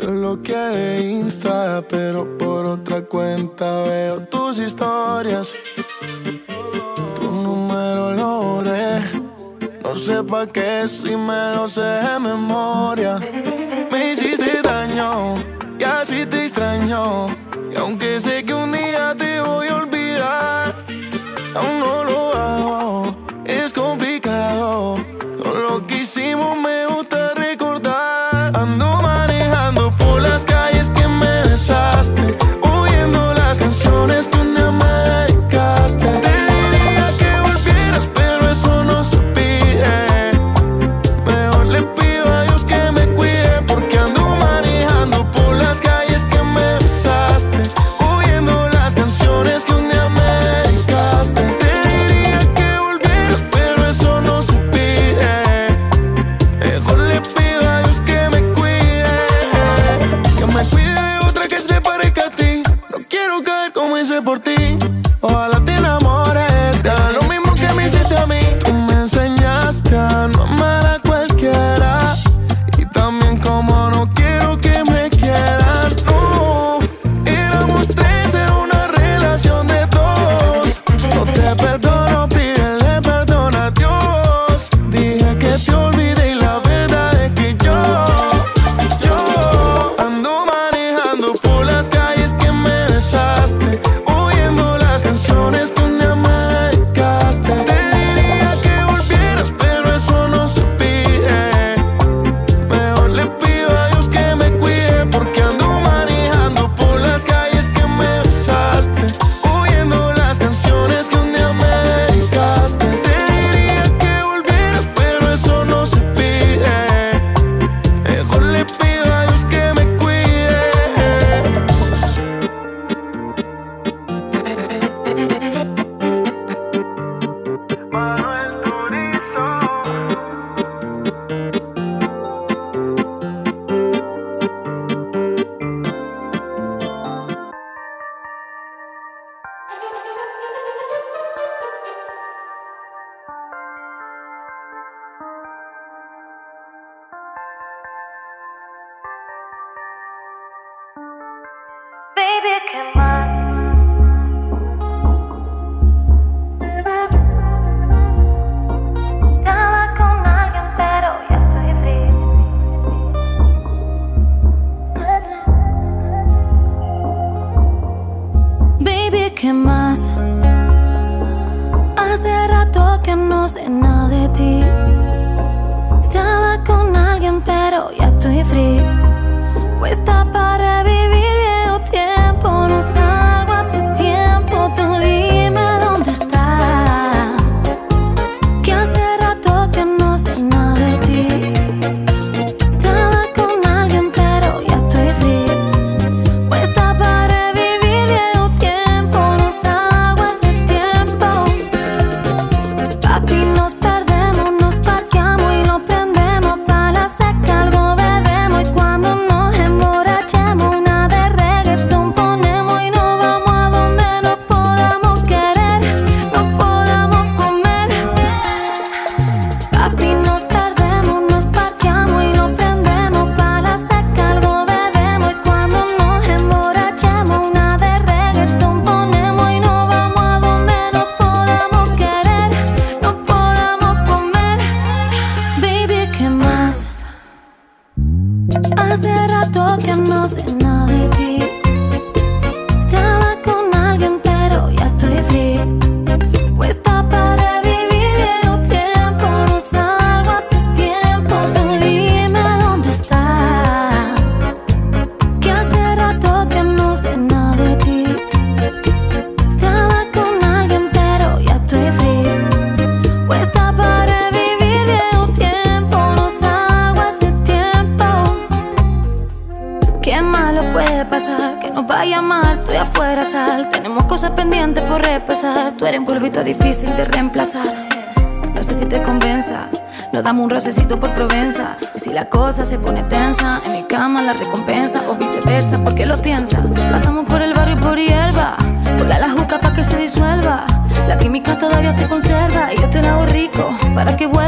Te bloqueé de Insta, pero por otra cuenta veo tus historias. Tu número lo borré. No sé pa' qué si me lo sé de memoria. Me hiciste daño y así te extraño. Y aunque sé que un día te voy a todavía se conserva y yo te lo hago rico. Para que vuelva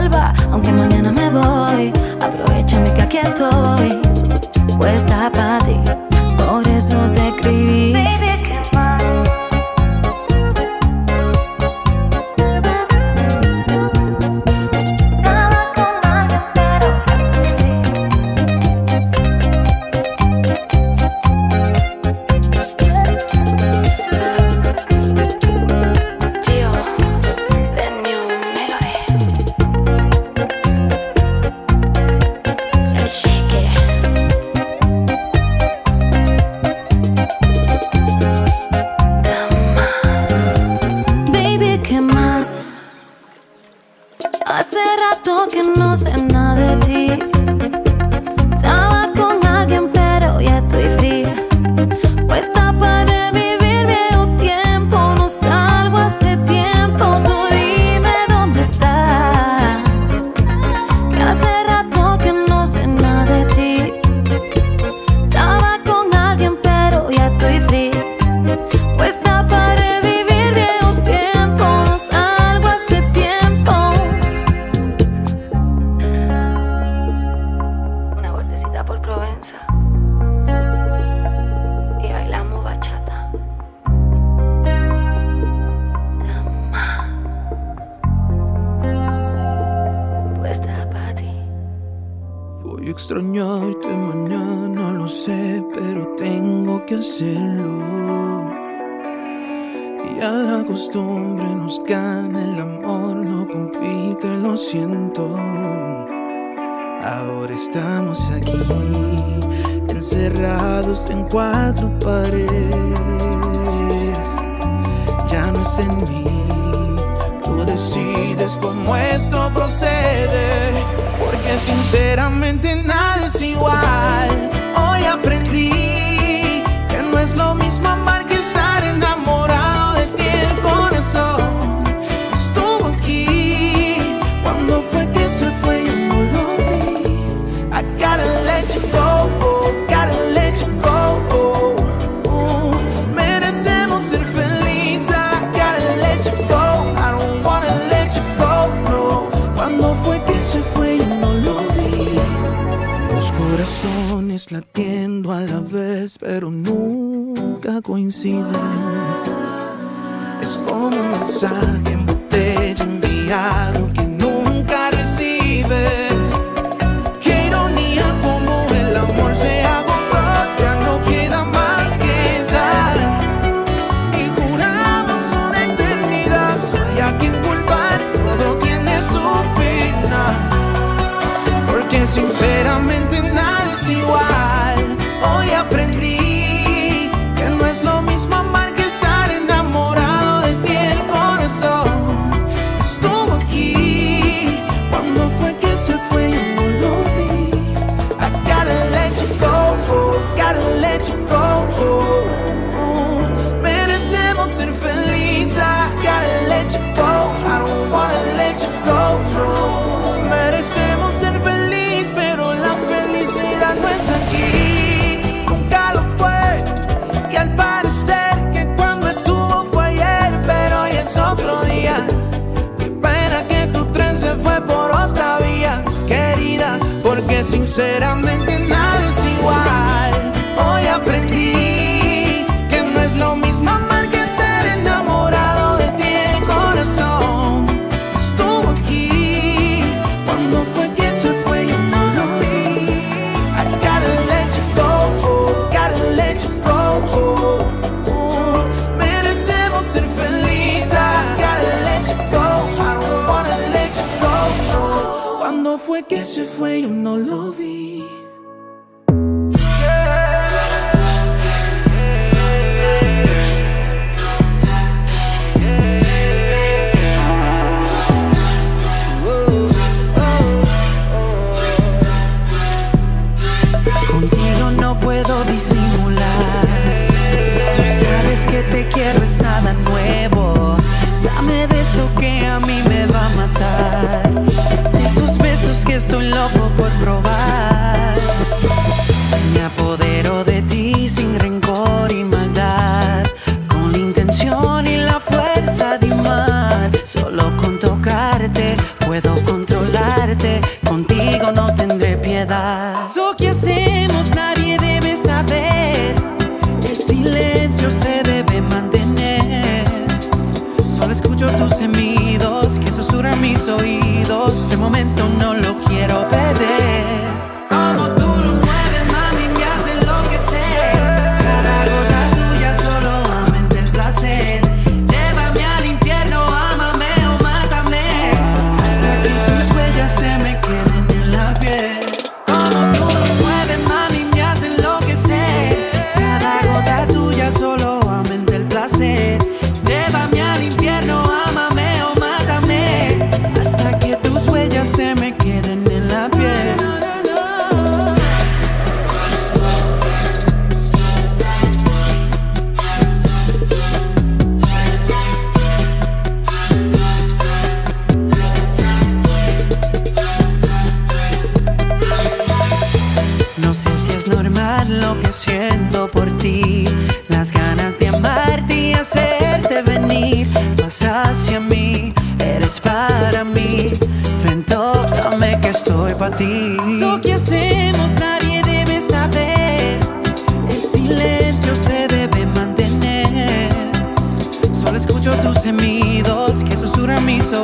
extrañarte mañana, lo sé, pero tengo que hacerlo. Ya la costumbre nos gana, el amor no compite, lo siento. Ahora estamos aquí, encerrados en cuatro paredes. Ya no está en mí, tú decides cómo esto procede sinceramente nada es igual. Hoy aprendí que no es lo mismo amar que estar enamorado de ti el corazón. latiendo a la vez, pero nunca coinciden. Es como un mensaje en botella enviado said I'm in.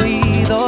oído.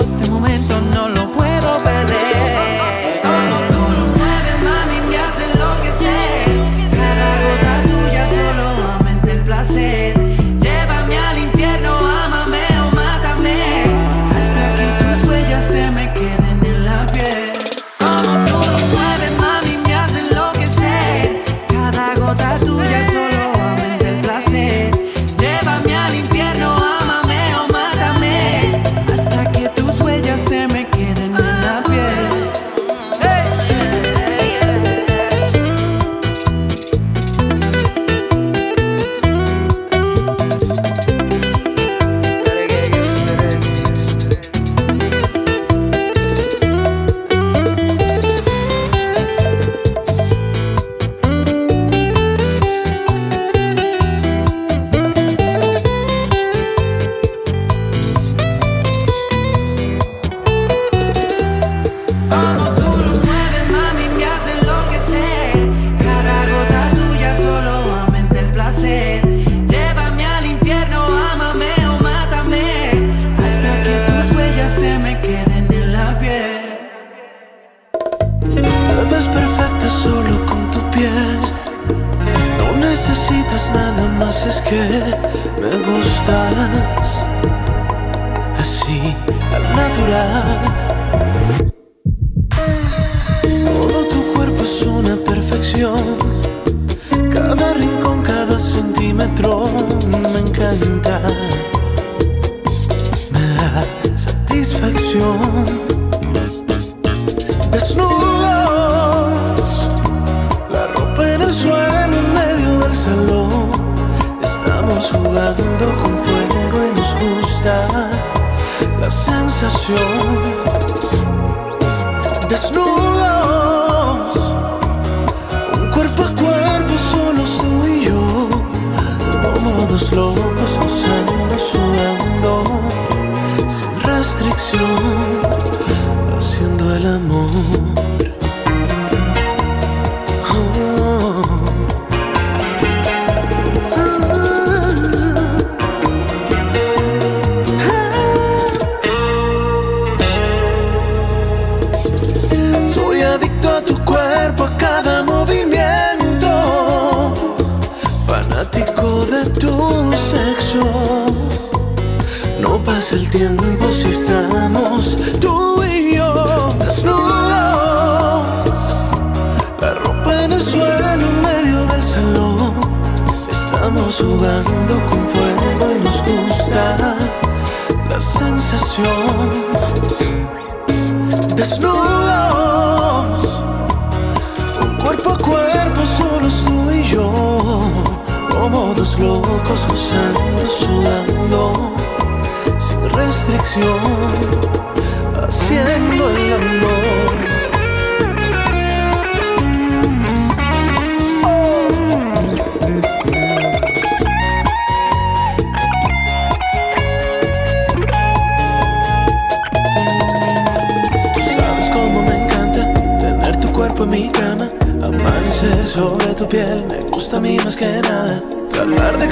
metro me encanta.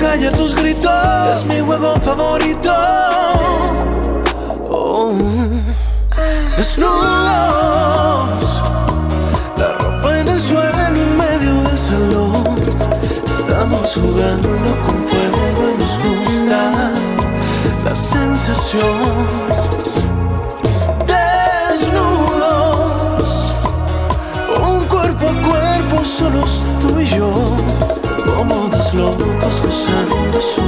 calle tus gritos. Es mi juego favorito. Oh. Desnudos. La ropa en el suelo en medio del salón. Estamos jugando con fuego y nos gusta La sensación. Desnudos. Un cuerpo a cuerpo, solo tú y yo, slow 生的书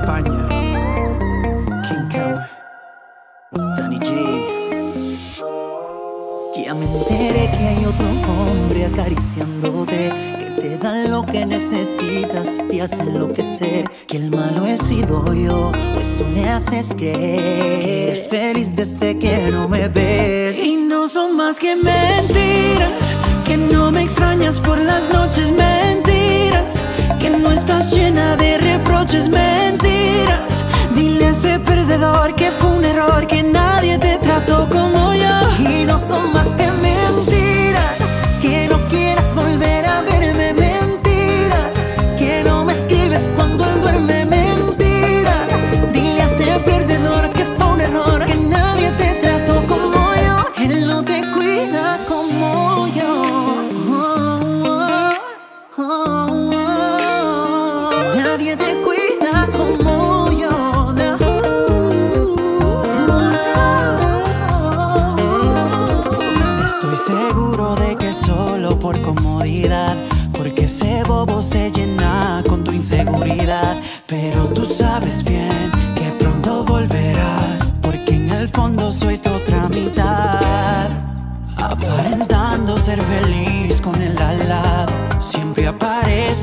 España. King Kong, Danny G. Ya me enteré que hay otro hombre acariciándote. Que te dan lo que necesitas y te hacen enloquecer. Que el malo he sido yo, pues eso me haces creer. Que eres feliz desde que no me ves. Y no son más que mentiras. Que no me extrañas por las noches mentiras que no estás llena de reproches, mentiras. Dile a ese perdedor que fue un error, que nadie te trató como yo. Y no son más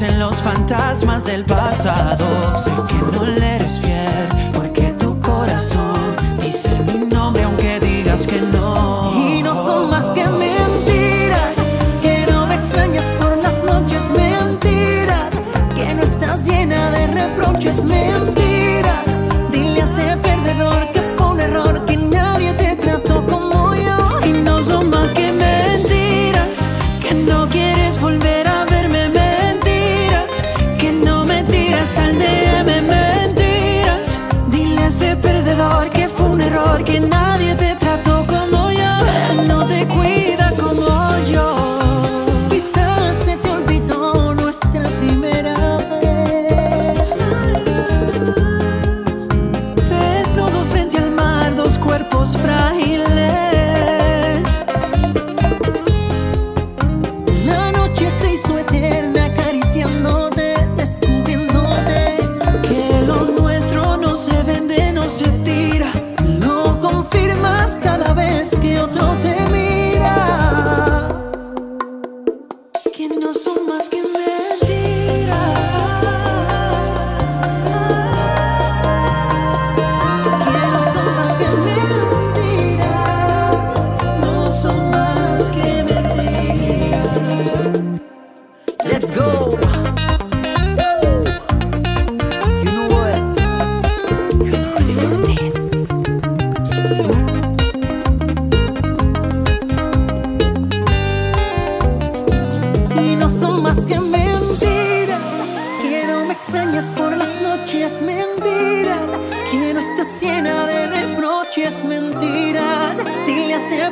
en los fantasmas del pasado. Sé que no le eres fiel.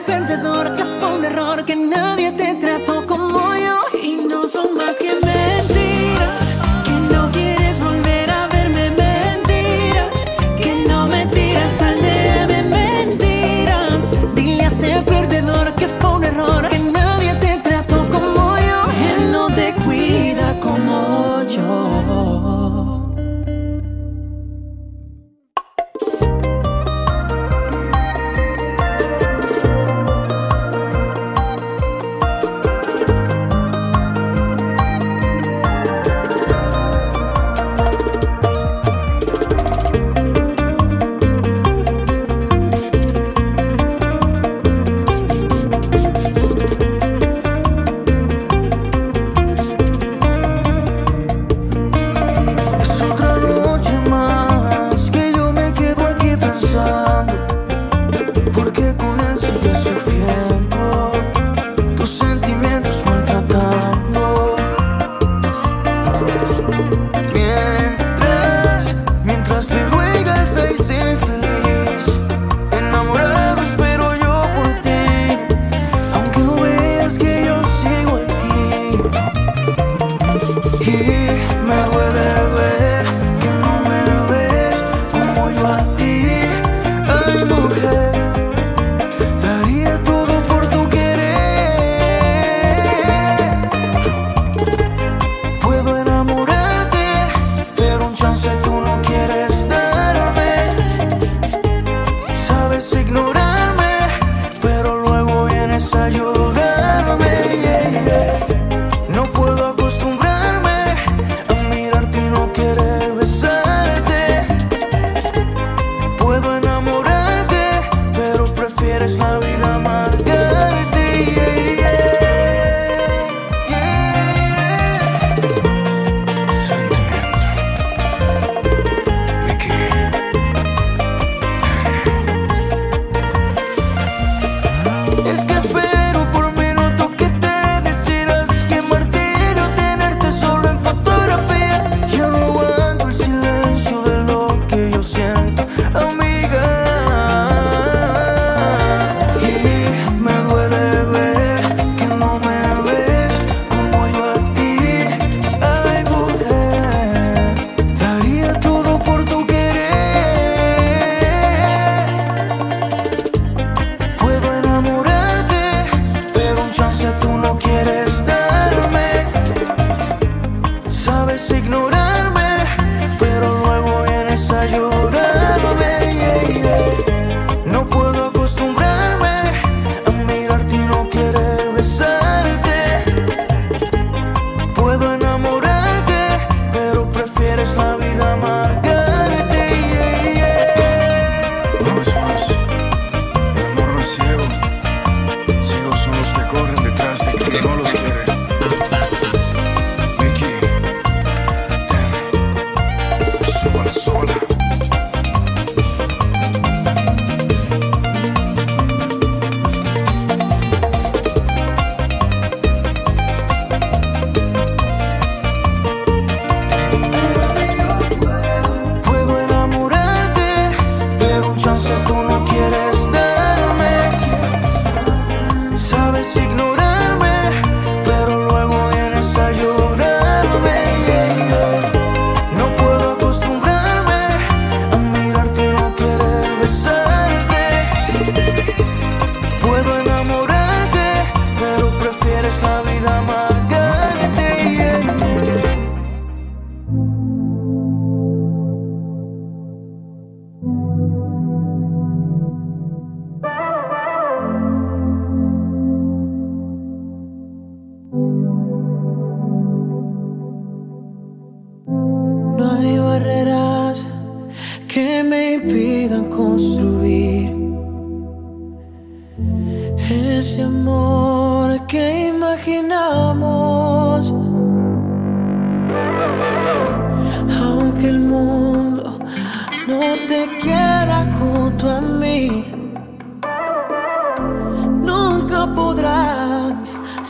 perdedor, que fue un error que no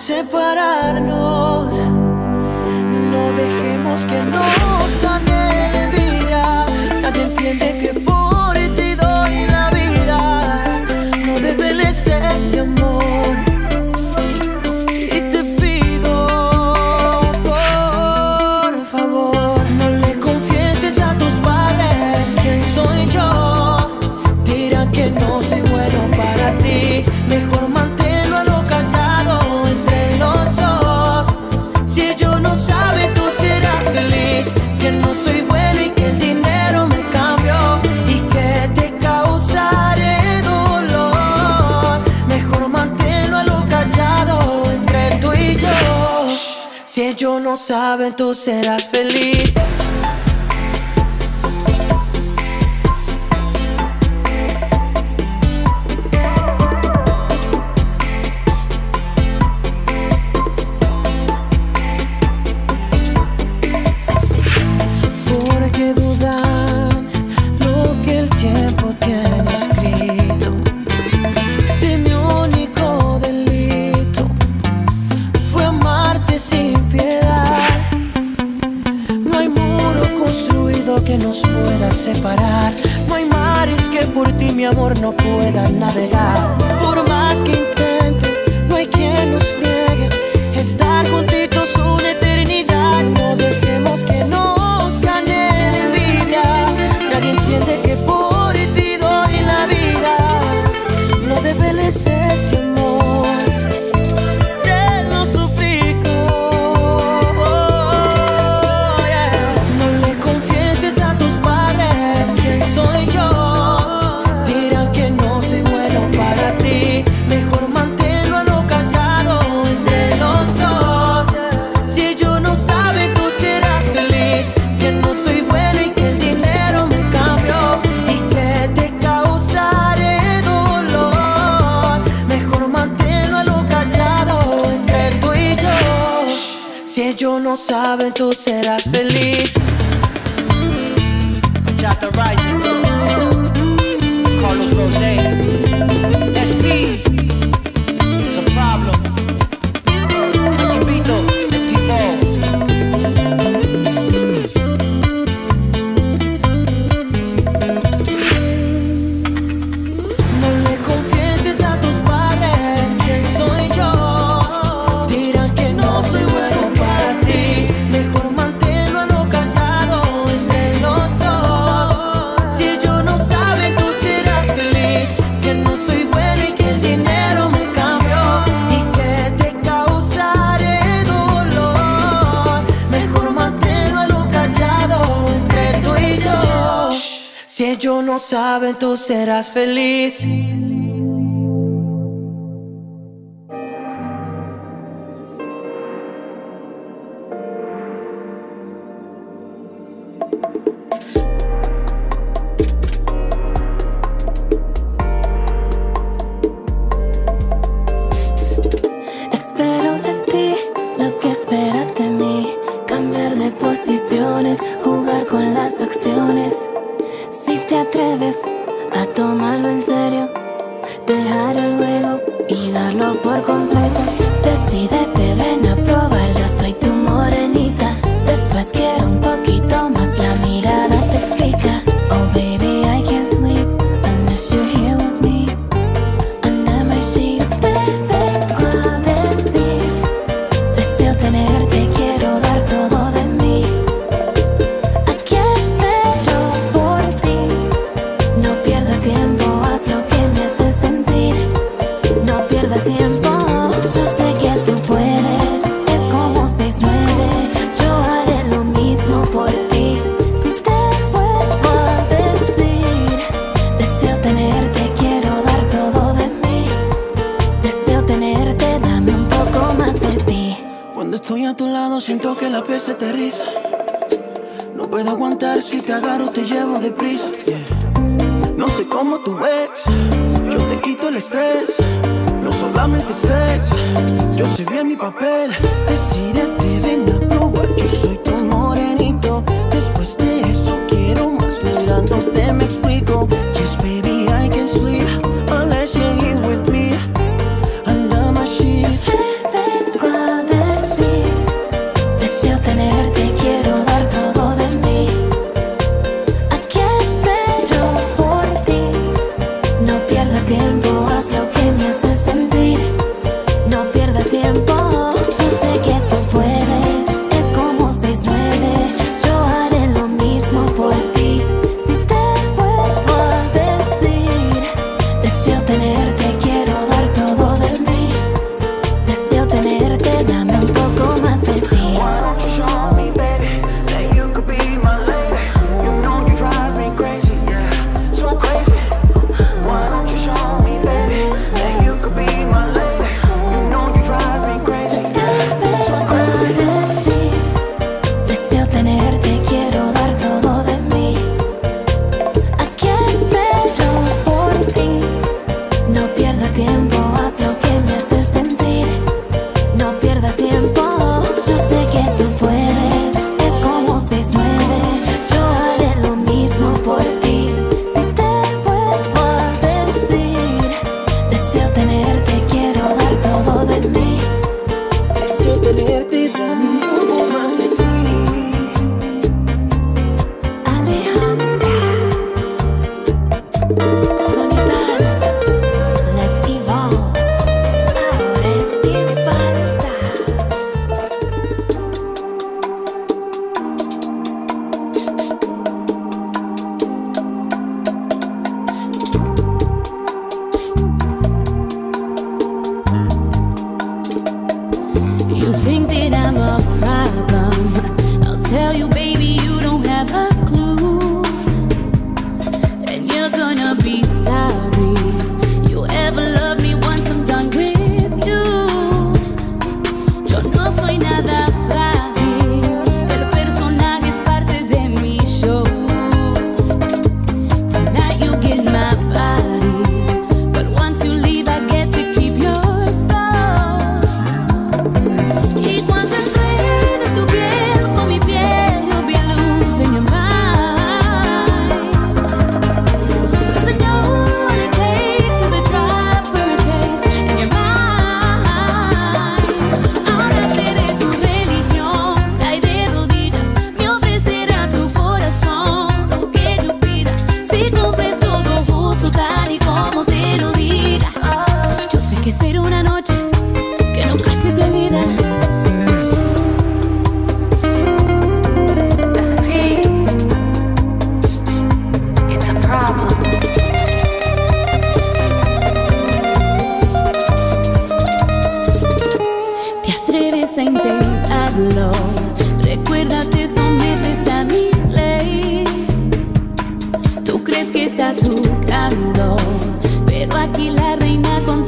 separarnos. No dejemos que no. tú serás feliz. tú serás feliz. Crees que estás jugando, pero aquí la reina controla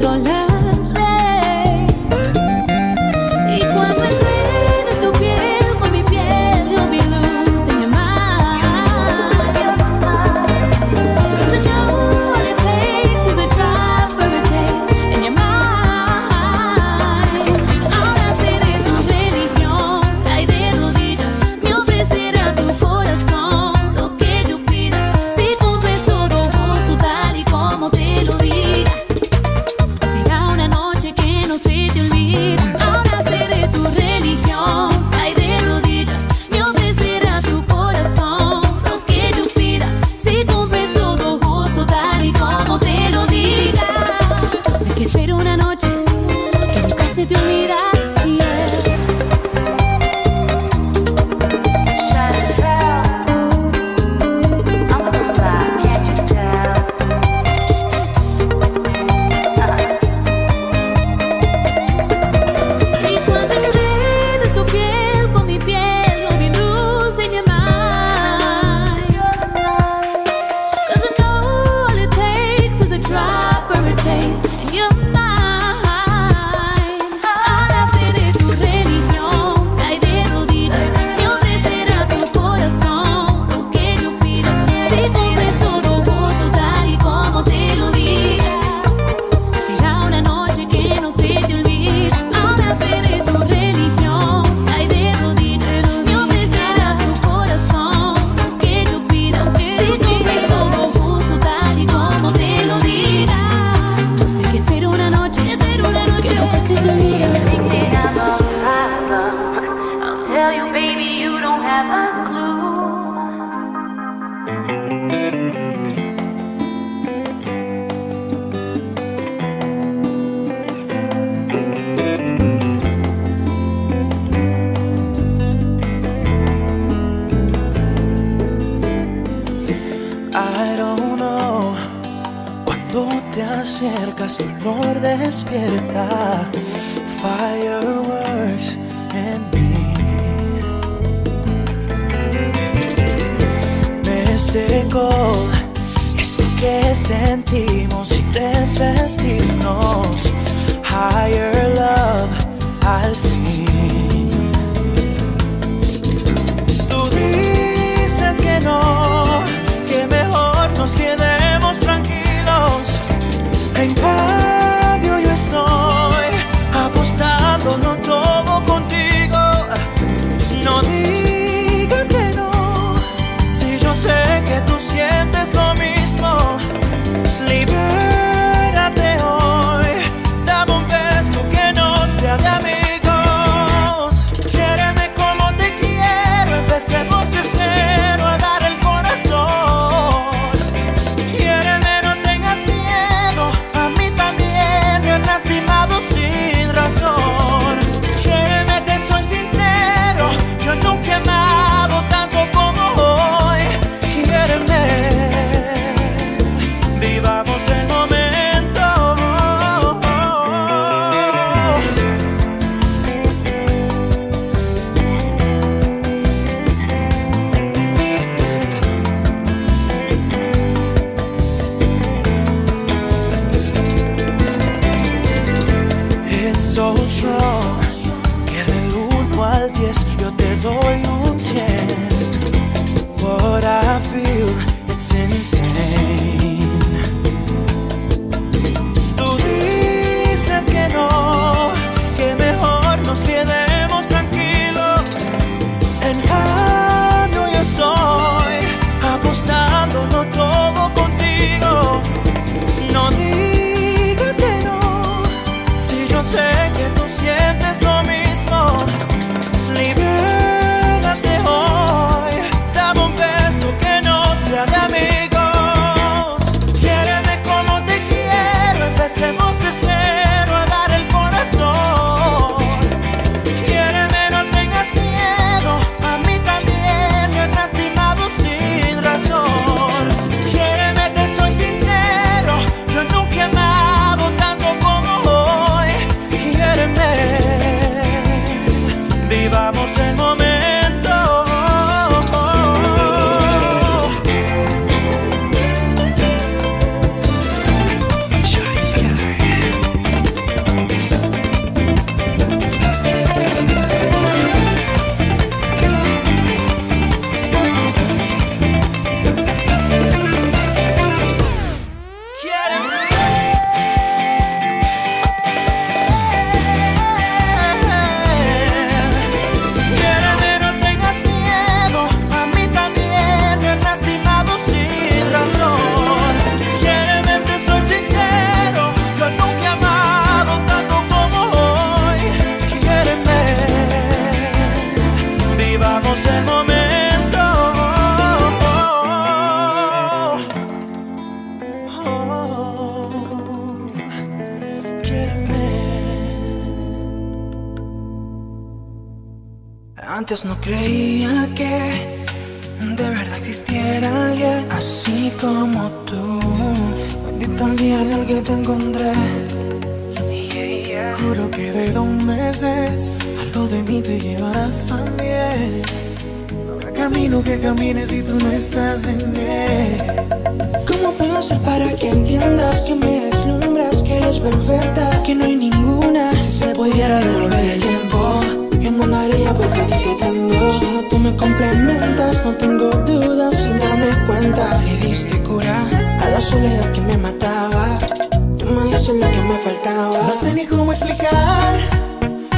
No sé ni cómo explicar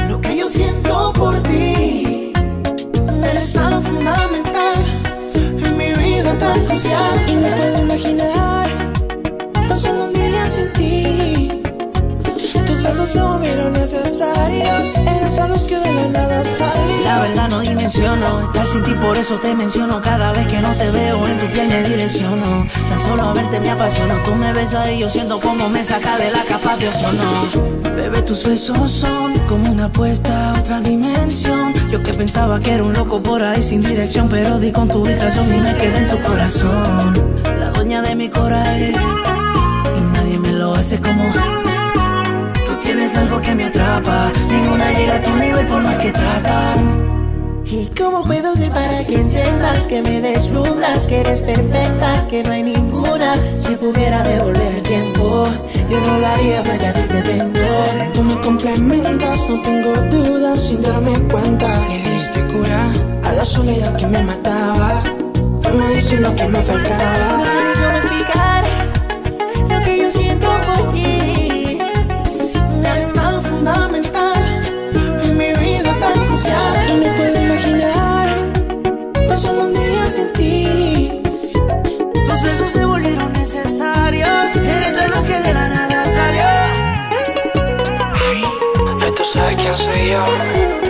lo que yo siento por ti. Eres tan fundamental en mi vida tan crucial. Y no puedo imaginar tan solo un día sin ti pasos se volvieron necesarios. Eres la luz que de la nada salió. La verdad no dimensiono estar sin ti, por eso te menciono. Cada vez que no te veo en tu piel me direcciono. Tan solo a verte me apasiono. Tú me besas y yo siento como me saca de la capa de ozono. Bebé, tus besos son como una apuesta a otra dimensión. Yo que pensaba que era un loco por ahí sin dirección, pero di con tu ubicación y me quedé en tu corazón. La dueña de mi cora eres y nadie me lo hace como tienes algo que me atrapa. Ninguna llega a tu nivel por más que tratan. ¿Y cómo puedo ser para que entiendas que me deslumbras, que eres perfecta, que no hay ninguna? Si pudiera devolver el tiempo, yo no lo haría porque a ti te tengo. Tú me complementas, no tengo dudas, sin darme cuenta. Le diste cura a la soledad que me mataba. Tú me dices lo que me faltaba. Tú sabes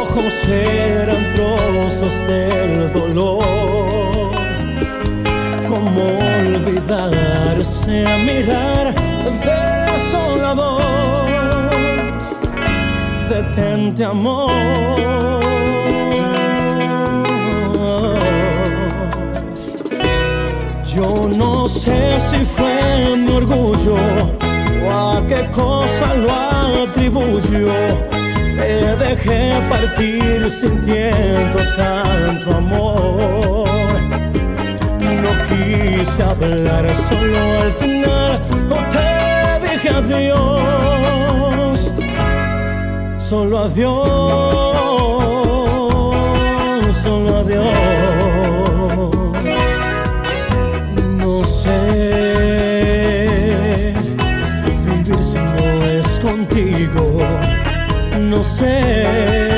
ojos eran trozos del dolor. ¿Cómo olvidarse a mirar desolador? Detente amor. Yo no sé si fue mi orgullo o a qué cosa lo atribuyo. Te dejé partir sintiendo tanto amor. No quise hablar solo al final o te dije adiós. Solo adiós, No sé,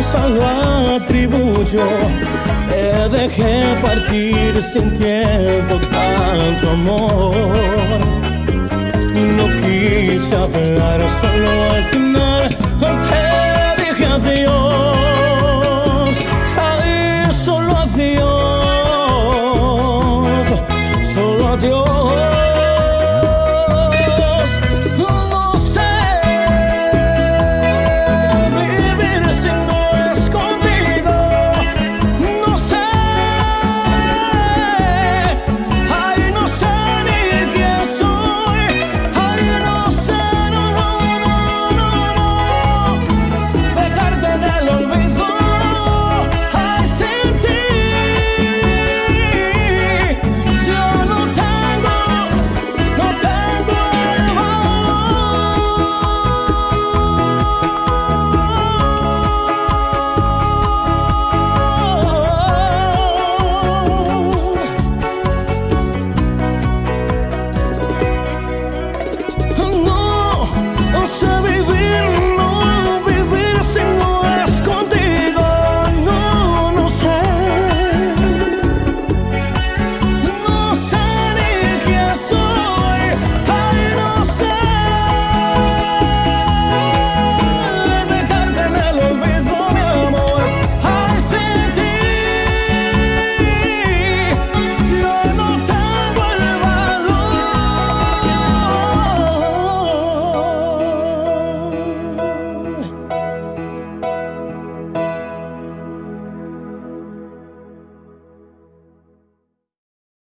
lo atribuyo. Te dejé partir sintiendo tanto amor. No quise hablar solo